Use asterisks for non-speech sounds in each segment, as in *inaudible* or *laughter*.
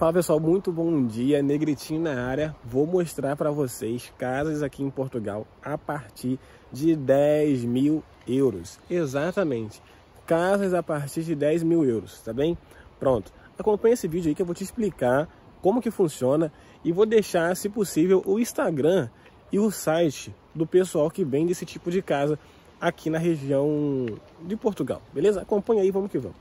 Fala pessoal, muito bom dia, Negritinho na área. Vou mostrar para vocês casas aqui em Portugal a partir de 10 mil euros. Exatamente, casas a partir de 10 mil euros, tá bem? Pronto, acompanha esse vídeo aí que eu vou te explicar como que funciona e vou deixar, se possível, o Instagram e o site do pessoal que vende esse tipo de casa aqui na região de Portugal, beleza? Acompanha aí, vamos que vamos.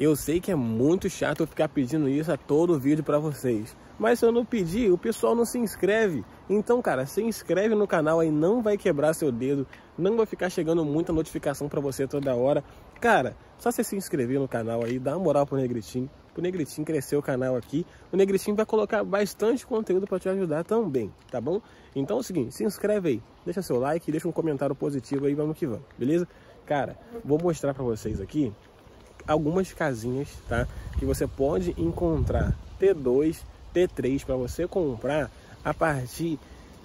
Eu sei que é muito chato eu ficar pedindo isso a todo vídeo para vocês. Mas se eu não pedir, o pessoal não se inscreve. Então, cara, se inscreve no canal aí, não vai quebrar seu dedo, não vai ficar chegando muita notificação para você toda hora. Cara, só você se inscrever no canal aí, dá uma moral pro Negritinho, pro Negritinho crescer o canal aqui. O Negritinho vai colocar bastante conteúdo para te ajudar também, tá bom? Então é o seguinte, se inscreve aí, deixa seu like, deixa um comentário positivo aí, vamos que vamos, beleza? Cara, vou mostrar para vocês aqui algumas casinhas, tá? Que você pode encontrar T2, T3 para você comprar a partir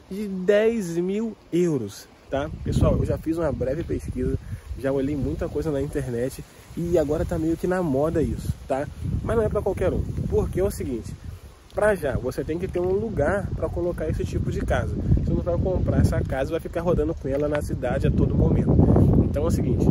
de 10 mil euros, tá? Pessoal, eu já fiz uma breve pesquisa, já olhei muita coisa na internet e agora tá meio que na moda isso, tá? Mas não é para qualquer um, porque é o seguinte, para já, você tem que ter um lugar para colocar esse tipo de casa. Você não vai comprar essa casa e vai ficar rodando com ela na cidade a todo momento. Então é o seguinte,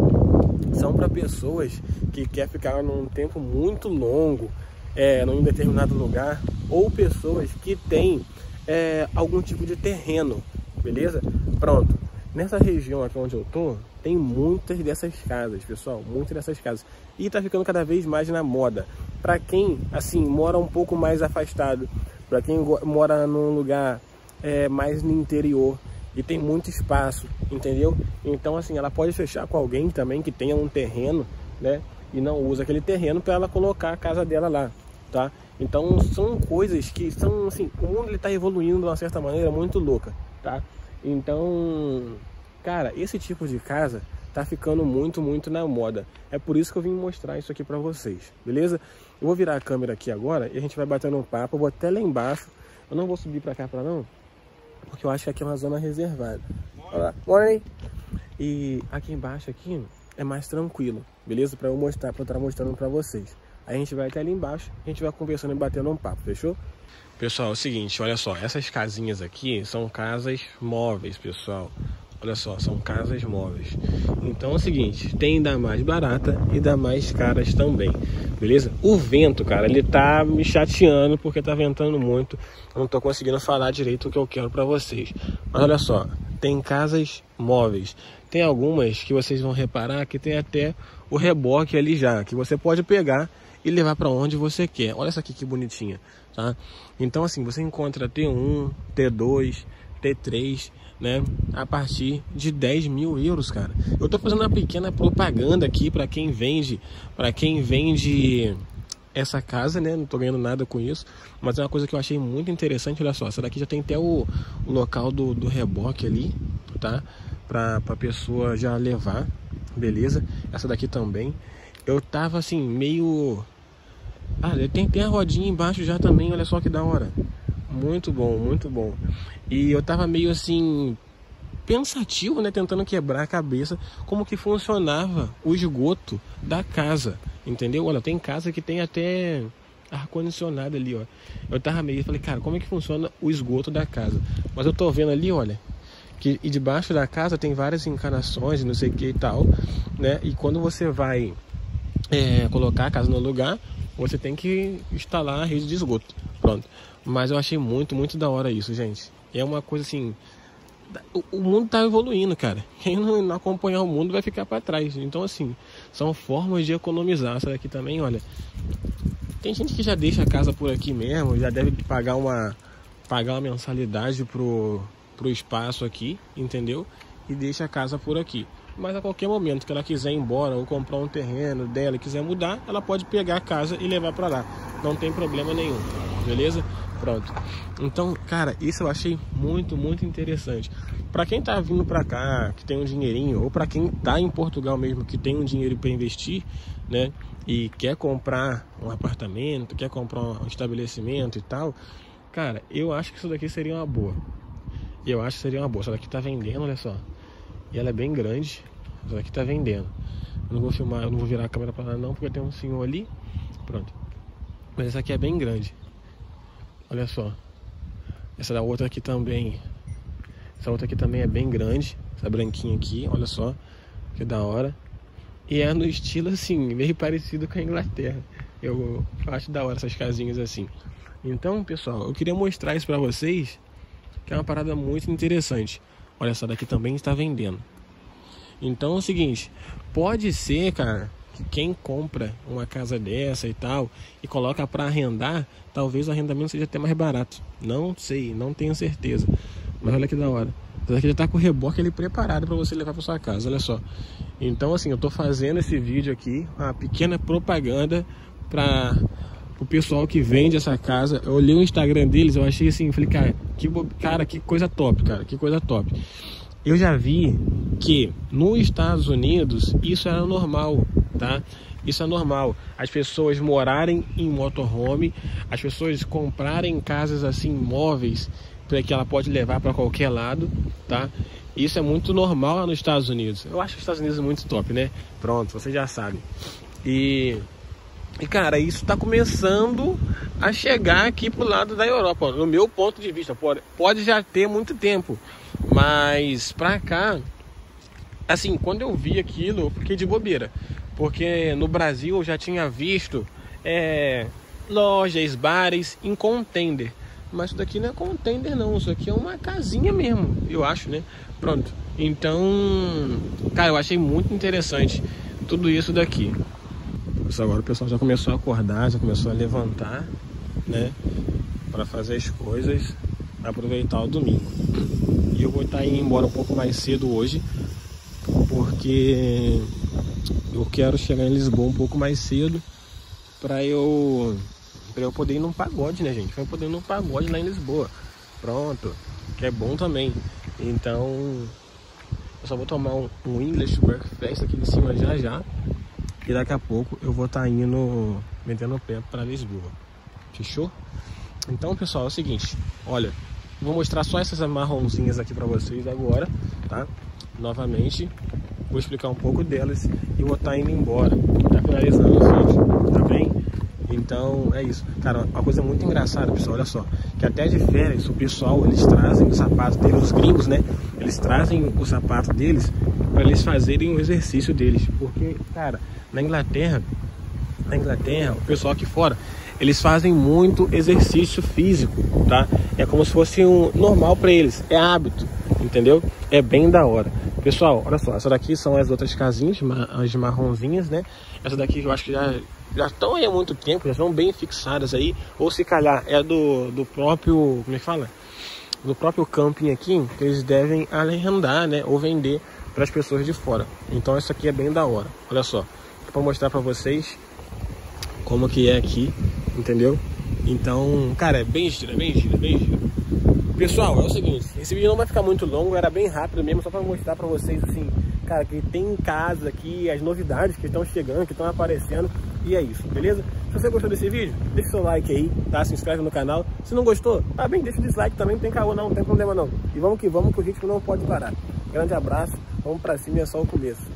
são para pessoas que quer ficar num tempo muito longo é, num determinado lugar ou pessoas que têm é, algum tipo de terreno, beleza? Pronto. Nessa região aqui onde eu tô, tem muitas dessas casas, pessoal, muitas dessas casas. E tá ficando cada vez mais na moda. Para quem, assim, mora um pouco mais afastado, para quem mora num lugar é, mais no interior, e tem muito espaço, entendeu? Então, assim, ela pode fechar com alguém também que tenha um terreno, né? E não usa aquele terreno para ela colocar a casa dela lá, tá? Então, são coisas que são, assim, o mundo ele tá evoluindo de uma certa maneira muito louca, tá? Então, cara, esse tipo de casa tá ficando muito, muito na moda. É por isso que eu vim mostrar isso aqui para vocês, beleza? Eu vou virar a câmera aqui agora e a gente vai batendo um papo, eu vou até lá embaixo. Eu não vou subir para cá para não, porque eu acho que aqui é uma zona reservada. Olha morning! E aqui embaixo aqui é mais tranquilo, beleza? Para eu mostrar, para eu estar mostrando para vocês. Aí a gente vai até ali embaixo, a gente vai conversando e batendo um papo, fechou? Pessoal, é o seguinte, olha só, essas casinhas aqui são casas móveis, pessoal. Olha só, são casas móveis. Então é o seguinte, tem da mais barata e da mais caras também, beleza? O vento, cara, ele tá me chateando porque tá ventando muito. Eu não tô conseguindo falar direito o que eu quero para vocês. Mas olha só, tem casas móveis. Tem algumas que vocês vão reparar que tem até o reboque ali já, que você pode pegar e levar para onde você quer. Olha essa aqui que bonitinha, tá? Então assim, você encontra T1, T2, T3 né? A partir de 10 mil euros, cara. Eu tô fazendo uma pequena propaganda aqui para quem vende, para quem vende essa casa, né? Não tô ganhando nada com isso, mas é uma coisa que eu achei muito interessante. Olha só, essa daqui já tem até o, o local do, do reboque ali, tá? Pra, pra pessoa já levar, beleza? Essa daqui também. Eu tava assim, meio. Ah, tem, tem a rodinha embaixo já também, olha só que da hora. Muito bom, muito bom. E eu tava meio assim pensativo, né, tentando quebrar a cabeça como que funcionava o esgoto da casa, entendeu? Olha, tem casa que tem até ar condicionado ali, ó. Eu tava meio, falei, cara, como é que funciona o esgoto da casa? Mas eu tô vendo ali, olha, que e debaixo da casa tem várias encanações, não sei o que e tal, né? E quando você vai é, colocar a casa no lugar, você tem que instalar a rede de esgoto. Pronto. Mas eu achei muito, muito da hora isso, gente. É uma coisa assim. O, mundo tá evoluindo, cara. Quem não, acompanhar o mundo vai ficar para trás. Então, assim, são formas de economizar. Essa daqui também, olha. Tem gente que já deixa a casa por aqui mesmo, já deve pagar uma, pagar uma mensalidade pro, pro espaço aqui, entendeu? E deixa a casa por aqui. Mas a qualquer momento que ela quiser ir embora ou comprar um terreno dela e quiser mudar, ela pode pegar a casa e levar para lá. Não tem problema nenhum, beleza? Pronto. Então, cara, isso eu achei muito, muito interessante. Para quem tá vindo para cá, que tem um dinheirinho, ou para quem tá em Portugal mesmo, que tem um dinheiro para investir, né? E quer comprar um apartamento, quer comprar um estabelecimento e tal, cara, eu acho que isso daqui seria uma boa. Eu acho que seria uma boa. Essa daqui tá vendendo, olha só. E ela é bem grande, essa daqui tá vendendo. Eu não vou filmar, eu não vou virar a câmera pra lá não, porque tem um senhor ali. Pronto. Mas essa aqui é bem grande. Olha só. Essa da outra aqui também. Essa outra aqui também é bem grande. Essa branquinha aqui, olha só. Que da hora. E é no estilo assim, meio *laughs* parecido com a Inglaterra. Eu acho da hora essas casinhas assim. Então, pessoal, eu queria mostrar isso pra vocês, que é uma parada muito interessante. Olha, essa daqui também está vendendo. Então é o seguinte, pode ser, cara, que quem compra uma casa dessa e tal e coloca para arrendar, talvez o arrendamento seja até mais barato. Não sei, não tenho certeza. Mas olha que da hora. Essa aqui já tá com o reboque ele preparado para você levar para sua casa, olha só. Então assim, eu tô fazendo esse vídeo aqui, uma pequena propaganda para o pessoal que vende essa casa. Eu olhei o Instagram deles, eu achei assim, falei, cara, que cara, que coisa top, cara, que coisa top. Eu já vi que nos Estados Unidos isso era normal, tá? Isso é normal. As pessoas morarem em motorhome, as pessoas comprarem casas assim, móveis que ela pode levar para qualquer lado, tá? Isso é muito normal lá nos Estados Unidos. Eu acho os Estados Unidos muito top, né? Pronto, você já sabe. E, e cara, isso está começando a chegar aqui pro lado da Europa, no meu ponto de vista. Pode, pode já ter muito tempo, mas pra cá, assim, quando eu vi aquilo, eu fiquei de bobeira. Porque no Brasil eu já tinha visto é, lojas, bares em contender. Mas isso daqui não é contender não, isso aqui é uma casinha mesmo, eu acho, né? Pronto. Então, cara, eu achei muito interessante tudo isso daqui. Agora o pessoal já começou a acordar, já começou a levantar, né? Para fazer as coisas, aproveitar o domingo. E eu vou estar indo embora um pouco mais cedo hoje, porque eu quero chegar em Lisboa um pouco mais cedo para eu Pra eu poder ir num pagode, né, gente? Pra eu poder ir num pagode lá em Lisboa. Pronto. Que é bom também. Então, eu só vou tomar um, um English Breakfast aqui em cima já já. E daqui a pouco eu vou estar tá indo, metendo o pé pra Lisboa. Fechou? Então, pessoal, é o seguinte. Olha, vou mostrar só essas marronzinhas aqui pra vocês agora, tá? Novamente, vou explicar um pouco delas e vou estar tá indo embora. Tá finalizando o vídeo, tá bem? Então é isso. Cara, uma coisa muito engraçada, pessoal, olha só. Que até de férias o pessoal, eles trazem o sapato deles, os gringos, né? Eles trazem o sapato deles para eles fazerem o exercício deles. Porque, cara, na Inglaterra, na Inglaterra, o pessoal aqui fora, eles fazem muito exercício físico, tá? É como se fosse um normal para eles, é hábito, entendeu? É bem da hora. Pessoal, olha só, essa daqui são as outras casinhas, as marronzinhas, né? Essa daqui eu acho que já já estão aí há muito tempo, já estão bem fixadas aí, ou se calhar é do, do próprio, como é que fala? Do próprio camping aqui, que eles devem arrendar, né, ou vender para as pessoas de fora. Então essa aqui é bem da hora. Olha só, para mostrar para vocês como que é aqui, entendeu? Então, cara, é bem gira, bem gira, bem gira. Pessoal, é o seguinte, esse vídeo não vai ficar muito longo, era bem rápido mesmo, só para mostrar para vocês assim, cara, que tem casa aqui, as novidades que estão chegando, que estão aparecendo. E é isso, beleza? Se você gostou desse vídeo, deixa seu like aí, tá? Se inscreve no canal. Se não gostou, tá bem, deixa o dislike também, não tem caô não, não tem problema não. E vamos que vamos, que o ritmo não pode parar. Grande abraço, vamos pra cima e é só o começo.